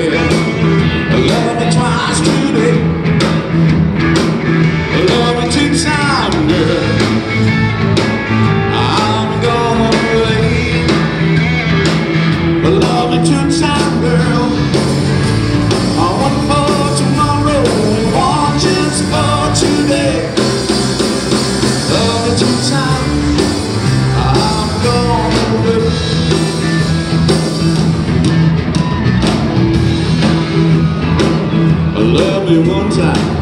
Love me twice today. I love me two times, Me one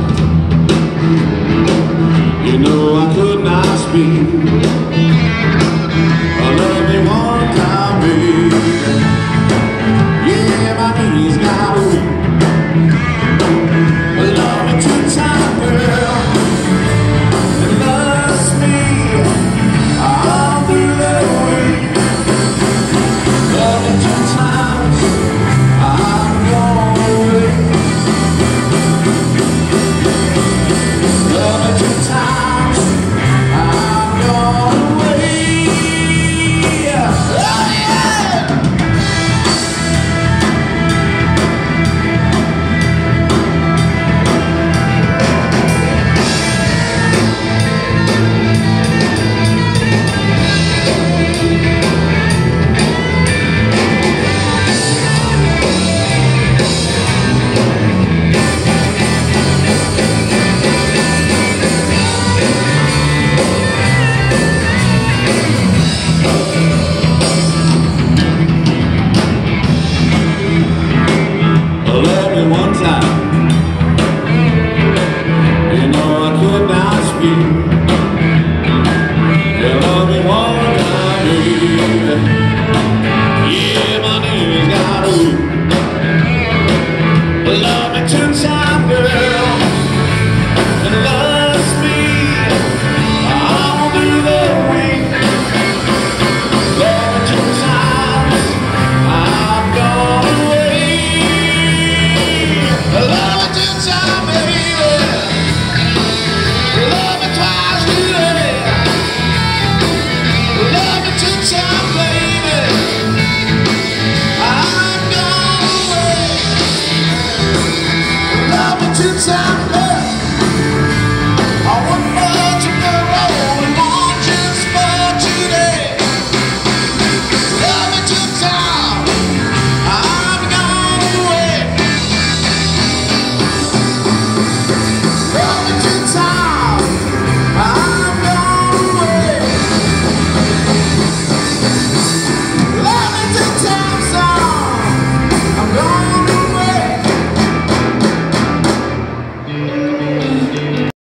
could not speak love Yeah, my name Love me two times, girl